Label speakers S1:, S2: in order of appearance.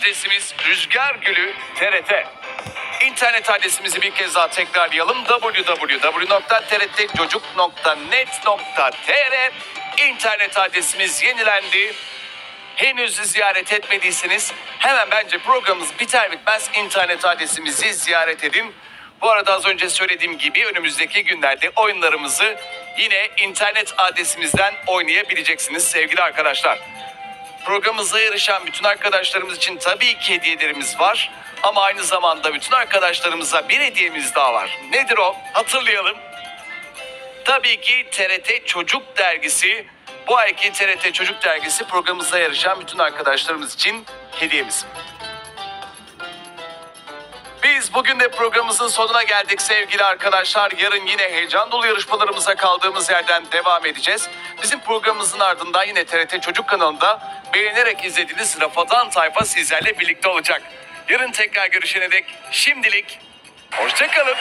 S1: adresimiz Rüzgar Gülü TRT. İnternet adresimizi bir kez daha tekrarlayalım. www.trtcocuk.net.tr İnternet adresimiz yenilendi. Henüz ziyaret etmediyseniz hemen bence programımız biter bitmez internet adresimizi ziyaret edin. Bu arada az önce söylediğim gibi önümüzdeki günlerde oyunlarımızı yine internet adresimizden oynayabileceksiniz sevgili arkadaşlar. Programımıza yarışan bütün arkadaşlarımız için tabii ki hediyelerimiz var. Ama aynı zamanda bütün arkadaşlarımıza bir hediyemiz daha var. Nedir o? Hatırlayalım. Tabii ki TRT Çocuk Dergisi. Bu ayki TRT Çocuk Dergisi programımıza yarışan bütün arkadaşlarımız için hediyemiz. Biz bugün de programımızın sonuna geldik sevgili arkadaşlar. Yarın yine heyecan dolu yarışmalarımıza kaldığımız yerden devam edeceğiz. Bizim programımızın ardından yine TRT Çocuk kanalında beğenerek izlediğiniz Rafadan Tayfa sizlerle birlikte olacak. Yarın tekrar görüşene dek şimdilik hoşçakalın.